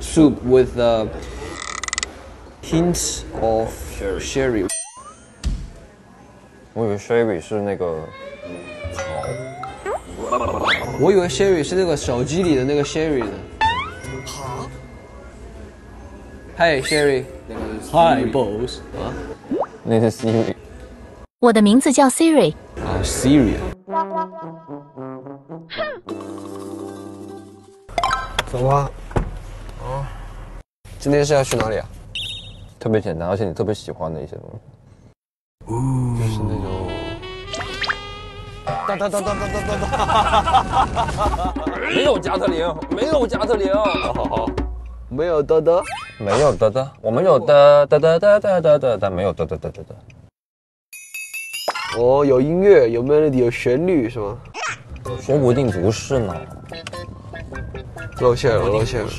soup with uh, hints of sherry. 我以为 sherry 是那个我以为 sherry 是那个手机里的那个 sherry 呢。Hi sherry. Hi boss. 啊那是 Siri。我的名字叫 Siri。啊 Siri 啊。走吧。 今天是要去哪里啊？特别简单，而且你特别喜欢的一些东西。就是那种哒哒哒哒哒哒哒，没有加特林，没有加特林好。好好，没有哒哒，没有哒哒，我没有哒哒哒哒哒哒哒，没有哒哒哒哒哒。我有音乐，有没有？有旋律是吗？说不定不是呢。露馅了，露馅了。